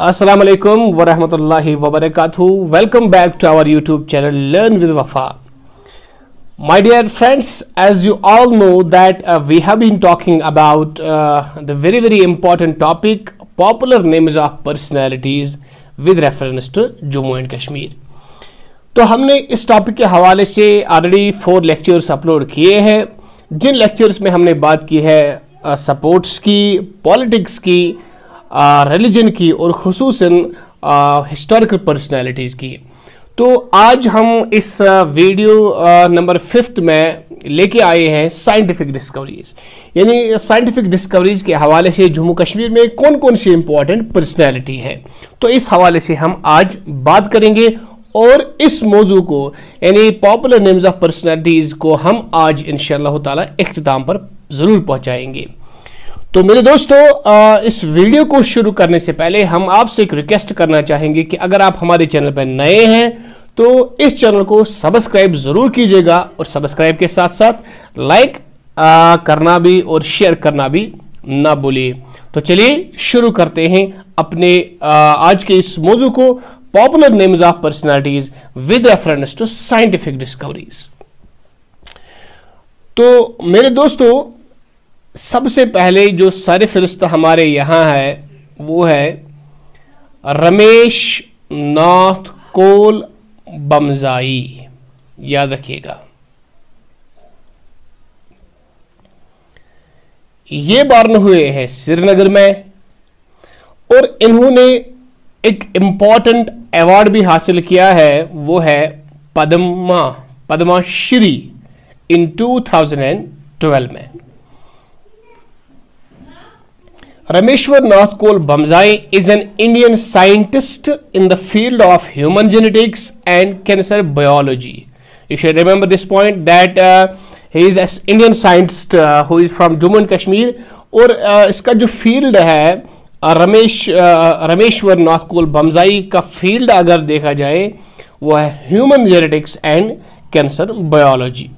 असलम वरम वरक welcome back to our YouTube channel learn with Wafa my dear friends as you all know that we have been talking about the very very important topic popular names of personalities with reference to Jammu and Kashmir तो हमने इस topic के हवाले से already four lectures upload किए हैं। जिन lectures में हमने बात की है सपोर्ट्स uh, की पॉलिटिक्स की रिलीजन की और खसूस हिस्टोरिकल पर्सनैलिटीज़ की। तो आज हम इस वीडियो नंबर फिफ्थ में लेके आए हैं साइंटिफिक डिस्कवरीज यानी साइंटिफिक डिस्कवरीज के हवाले से जम्मू कश्मीर में कौन कौन सी इंपॉर्टेंट पर्सनैलिटी है? तो इस हवाले से हम आज बात करेंगे और इस मौजू को, यानी पॉपुलर नेम्स ऑफ़ पर्सनैलिटीज़ को हम आज इन ताला अख्ताम पर ज़रूर पहुंचाएँगे। तो मेरे दोस्तों इस वीडियो को शुरू करने से पहले हम आपसे एक रिक्वेस्ट करना चाहेंगे कि अगर आप हमारे चैनल पर नए हैं तो इस चैनल को सब्सक्राइब ज़रूर कीजिएगा और सब्सक्राइब के साथ साथ लाइक करना भी और शेयर करना भी ना भूलिए। तो चलिए शुरू करते हैं अपने आज के इस मौजू को popular names of personalities with reference to scientific discoveries तो मेरे दोस्तों सबसे पहले जो सर फहरिस्त हमारे यहाँ है, वो है रमेश नाथ कोल बमजाई। याद रखिएगा। ये बॉर्न हुए हैं श्रीनगर में, और इन्होंने एक इंपॉर्टेंट अवार्ड भी हासिल किया है, वो है पद्मा पद्मा श्री इन 2012 में। Rameshwar Nath Bamzai is an Indian scientist in the field of human genetics and cancer biology. You should remember this point that uh, he is an Indian scientist uh, who is from Jammu and Kashmir और uh, इसका जो field है रमेश रमेश्वर नाथ कोल बमजाई का field अगर देखा जाए वो है human genetics and cancer biology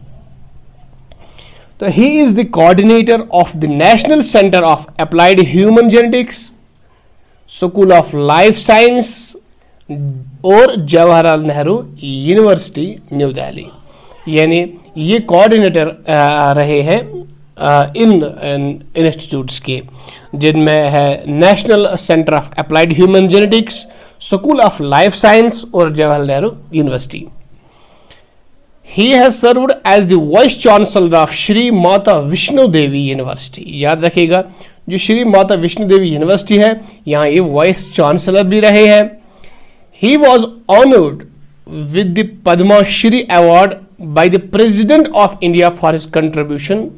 So he is the coordinator of the National Center of Applied Human Genetics, School of Life Science और जवाहरलाल नेहरू यूनिवर्सिटी न्यू दिल्ली यानी ये कोऑर्डिनेटर रहे हैं इन इंस्टीट्यूट्स के जिनमें है National Centre of Applied Human Genetics School of Life Science और Jawaharlal Nehru University he has served as vice chancellor of Shri Mata Vishnu Devi university याद रखेगा जो श्री माता विष्णु देवी यूनिवर्सिटी है, यहाँ ये वाइस चांसलर भी रहे हैं। He was honoured with the Padmashri award by the president of India for his contribution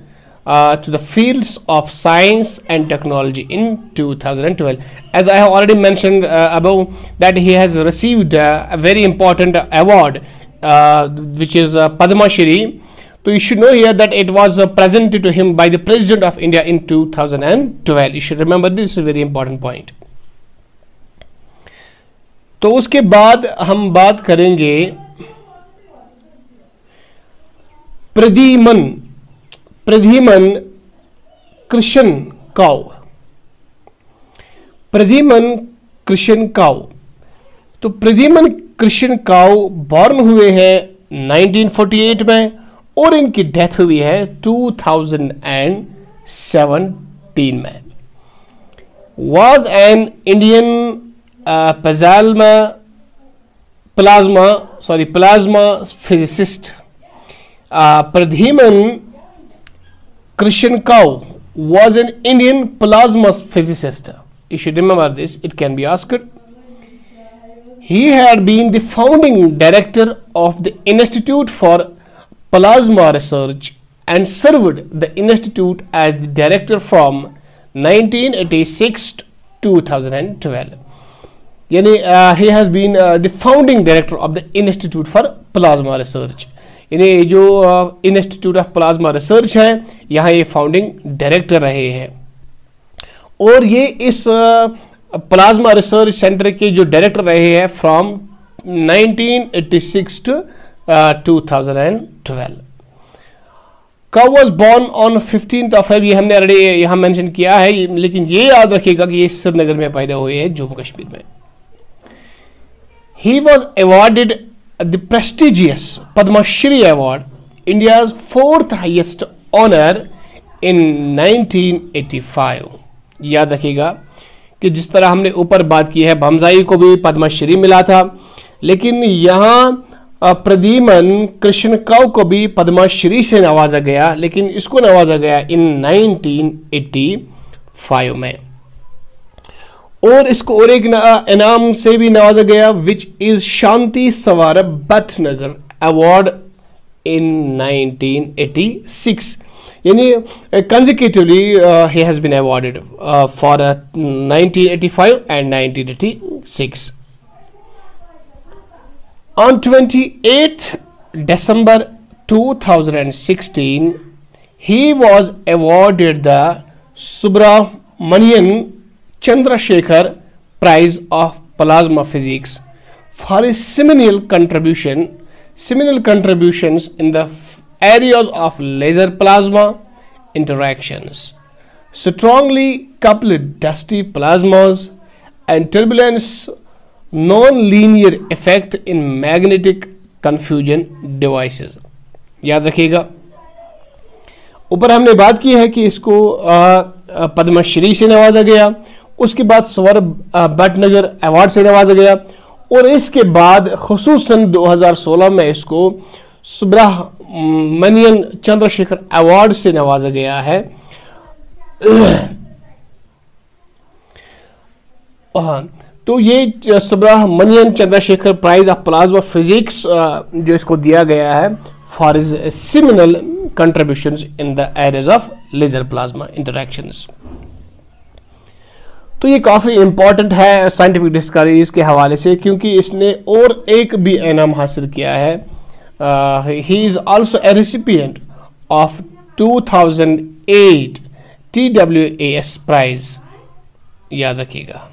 to the field of science and technology in two thousand twelve as I have already mention about that he has received a very important award which is uh, Padma Shri. So you should know here that it was uh, presented to him by the President of India in 2012. You should remember this is a very important point. तो उसके बाद हम बात करेंगे प्रदीमन प्रदीमन कृष्ण काउ प्रदीमन कृष्ण काउ तो Pradyumna Krishna cow born हुए हैं 1948 में और इनकी डेथ हुई है 2017 में was an Indian plasma plasma sorry plasma physicist Pradyumna Krishna Kaw was an Indian plasma physicist. You should remember this. It can be asked. He had been the founding director of the Institute for Plasma Research and served the institute as the director from 1986 to 2012. Yani, uh, he has been uh, the founding director of the Institute for Plasma Research. यानी जो institute of plasma research है यहाँ ये founding director रहे हैं और ये इस प्लाज्मा रिसर्च सेंटर के जो डायरेक्टर रहे हैं फ्रॉम 1986 टू 2012 कब was born on fifteen of Feb, ये हमने ऑलरेडी यहाँ मेंशन किया है, लेकिन ये याद रखिएगा कि ये श्रीनगर में पैदा हुए हैं, जम्मू कश्मीर में। He was awarded the prestigious Padma Shri award India fourth highest honour in 1985 याद रखिएगा कि जिस तरह हमने ऊपर बात की है, भमजाई को भी पद्मश्री मिला था। लेकिन यहाँ प्रदीमन कृष्ण कौ को भी पद्मश्री से नवाजा गया। लेकिन इसको नवाजा गया इन 1985 में। और इसको और एक इनाम से भी नवाजा गया which is Shanti Swarup Bhatnagar award in 1986 yani consecutively he has been awarded for 1985 and 1986 on 28th December 2016, he was awarded the Subramanian Chandrasekhar Prize of Plasma Physics for his seminal contribution, seminal contributions in the areas of laser plasma interactions, strongly coupled dusty plasmas, and turbulence nonlinear effect in magnetic confusion devices याद रखिएगा। ऊपर हमने बात की है कि इसको पद्मश्री से नवाजा गया उसके बाद स्वर भटनगर अवार्ड से नवाजा गया और इसके बाद खसूस 2016 में इसको सुब्रमनियन चंद्रशेखर अवार्ड से नवाजा गया है। तो ये Subrahmanyan Chandrasekhar prize of plasma physics जो इसको दिया गया है, for his seminal contribution in the areas of laser plasma interactions. तो ये काफ़ी इंपॉर्टेंट है साइंटिफिक डिस्कवरीज के हवाले से, क्योंकि इसने और एक भी इनाम हासिल किया है। He is also a recipient of 2008 T W S prize याद रखिएगा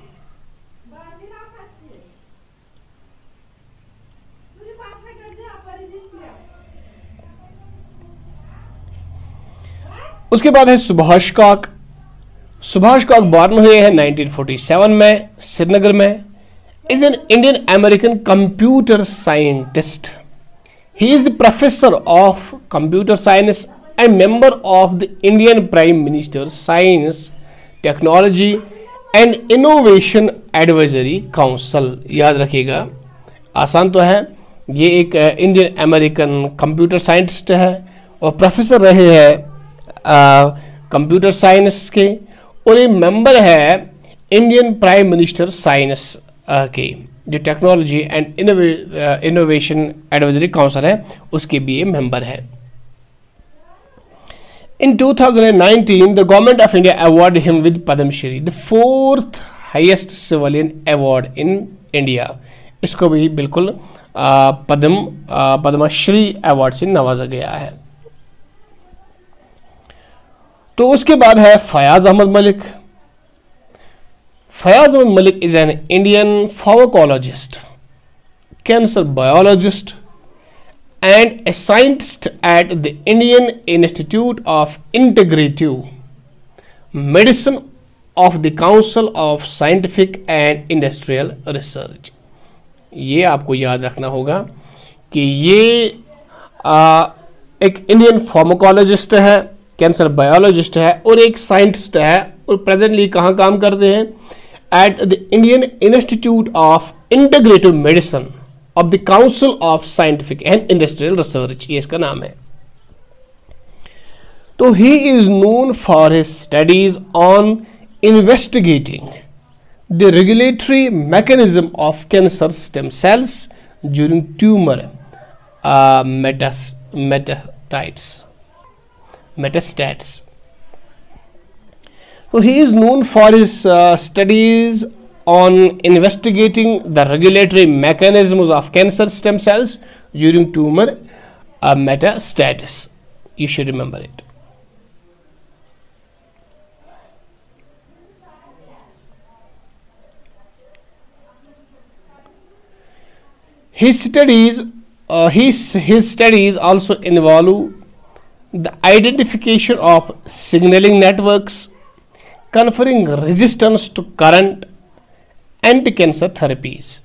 उसके बाद है सुभाष काक। सुभाष काक बॉर्न हुए हैं 1947 में, श्रीनगर में. Is an Indian American computer scientist he is the professor of computer science and member of the Indian prime minister science technology and innovation advisory council याद रखिएगा, आसान तो है। ये एक इंडियन अमेरिकन कंप्यूटर साइंटिस्ट है और प्रोफेसर रहे हैं कंप्यूटर साइंस के। और ये मेंबर है इंडियन प्राइम मिनिस्टर साइंस के। जो technology and innovation advisory council है, उसके भी ये मेंबर है। In 2019 thousand the government of India award him with Padma Shri the fourth highest civilian award in India इसको भी बिल्कुल पद्म पद्मश्री अवार्ड से नवाजा गया है। तो उसके बाद है Fayaz Ahmad Malik. Fayaz Ahmad Malik is an Indian pharmacologist cancer biologist and a scientist at the Indian institute of integrative medicine of the council of scientific and industrial research ये आपको याद रखना होगा कि ये आ, एक इंडियन फार्माकोलॉजिस्ट है कैंसर बायोलॉजिस्ट है और एक साइंटिस्ट है और प्रेजेंटली कहाँ काम करते हैं? At the Indian institute of integrative medicine of the council of scientific and industrial research ये इसका नाम है तो he is known for his studies on investigating the regulatory mechanism of cancer stem cells during tumour metastasis metastats. So he is known for his uh, studies on investigating the regulatory mechanisms of cancer stem cells during tumor uh, metastasis. You should remember it. His studies, uh, his his studies also involve the identification of signaling networks, conferring resistance to current, anti-cancer therapies.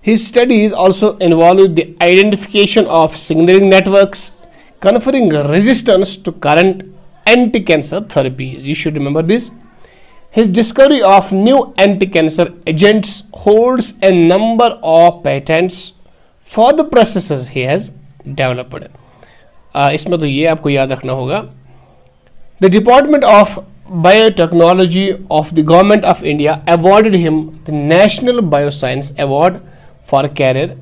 His studies also involved the identification of signaling networks, conferring resistance to current anti-cancer therapies. You should remember this. His discovery of new anti-cancer agents holds a number of patents for the processes he has developed इसमें तो ये आपको याद रखना होगा। The department of biotechnology of the government of India awarded him the national bioscience award for career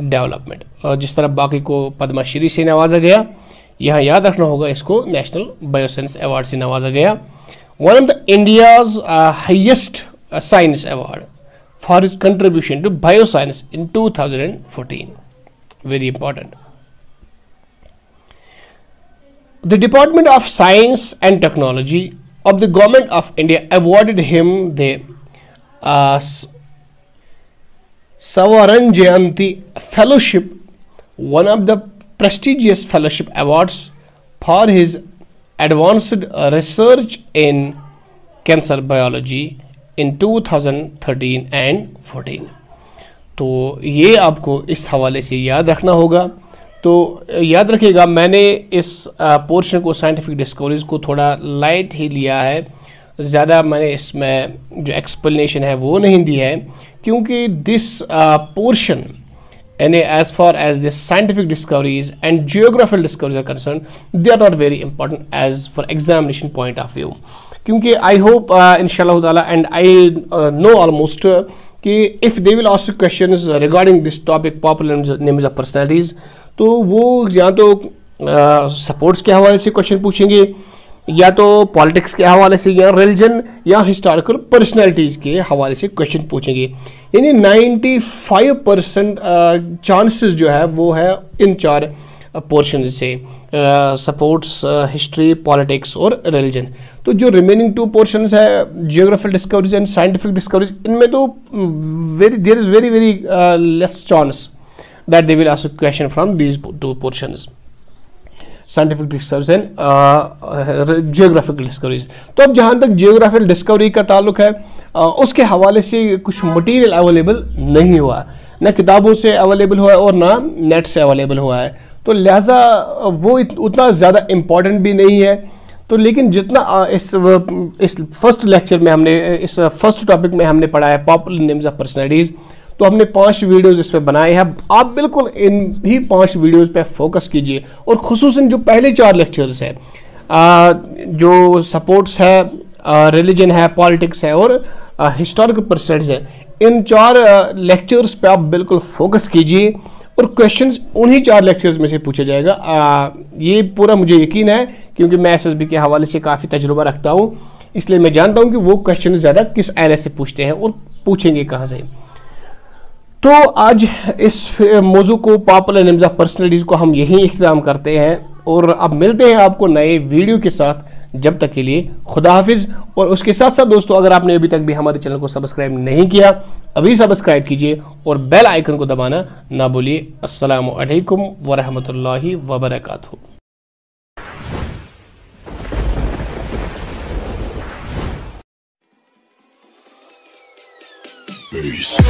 development और जिस तरह बाकी को पद्मश्री से नवाजा गया, यहाँ याद रखना होगा इसको नेशनल बायोसाइंस अवार्ड से नवाजा गया। One of the India's highest science award for his contribution to bioscience in two thousand and fourteen very important The Department of Science and Technology of the Government of India awarded him the uh, Savaran Jayanti Fellowship, one of the prestigious fellowship awards for his advanced research in cancer biology in 2013 and 14 तो ये आपको इस हवाले से याद रखना होगा तो याद रखिएगा, मैंने इस पोर्शन को साइंटिफिक डिस्कवरीज को थोड़ा लाइट ही लिया है। ज़्यादा मैंने इसमें जो एक्सप्लेनेशन है, वो नहीं दी है। क्योंकि this portion and as far as the scientific discoveries and geographical discoveries are concerned, they are not very important as for examination point of view. क्योंकि आई होप इंशाल्लाह एंड आई नो ऑलमोस्ट कि if they will ask questions regarding this topic popular names of personalities तो वो या तो supports के हवाले से क्वेश्चन पूछेंगे, या तो पॉलिटिक्स के हवाले से, या रिलीजन या हिस्टोरिकल पर्सनैलिटीज़ के हवाले से क्वेश्चन पूछेंगे। यानी 95 परसेंट चांसेस जो है, वो है इन चार पोर्शन से सपोर्ट्स हिस्ट्री पॉलिटिक्स और रिलीजन तो जो रिमेनिंग टू पोर्शन है geographical discoveries and scientific discoveries इनमें तो very there is very very less chance that they will ask question from these two portions scientific discoveries and geographical discoveries तो अब जहाँ तक जियोग्राफिकल डिस्कवरी का ताल्लुक है uh, उसके हवाले से कुछ मटेरियल अवेलेबल नहीं हुआ। न किताबों से अवेलेबल हुआ है और ना नेट से अवेलेबल हुआ है। तो लिहाजा वो उतना ज़्यादा इंपॉर्टेंट भी नहीं है। तो लेकिन जितना इस इस फ़र्स्ट लेक्चर में हमने इस फ़र्स्ट टॉपिक में हमने पढ़ा है पॉपुलर नेम्स ऑफ़ पर्सनैलिटीज़ तो हमने पाँच वीडियोस इस पर बनाए हैं। आप बिल्कुल इन ही पाँच वीडियोस पे फोकस कीजिए। और खसूस जो पहले चार लेक्चर्स है जो सपोर्ट्स है रिलीजन है पॉलिटिक्स है और हिस्टोरिकल परसेंट है इन चार लेक्चर्स पे आप बिल्कुल फोकस कीजिए। और क्वेश्चंस उन्हीं चार लेक्चर्स में से पूछा जाएगा। आ, ये पूरा मुझे यकीन है क्योंकि मैं एसएसबी के हवाले से काफ़ी तजुर्बा रखता हूँ। इसलिए मैं जानता हूँ कि वो क्वेश्चन ज़्यादा किस एरिया से पूछते हैं और पूछेंगे कहाँ से। तो आज इस मौजू को पॉपुलर नेम्स ऑफ़ पर्सनलिटीज़ को हम यहीं इख्ताम करते हैं और अब मिलते हैं आपको नए वीडियो के साथ। जब तक के लिए खुदा हाफिज़। और उसके साथ साथ दोस्तों, अगर आपने अभी तक भी हमारे चैनल को सब्सक्राइब नहीं किया, अभी सब्सक्राइब कीजिए और बेल आइकन को दबाना ना भूलिए। असलकम वरहमल वबरकू Peace.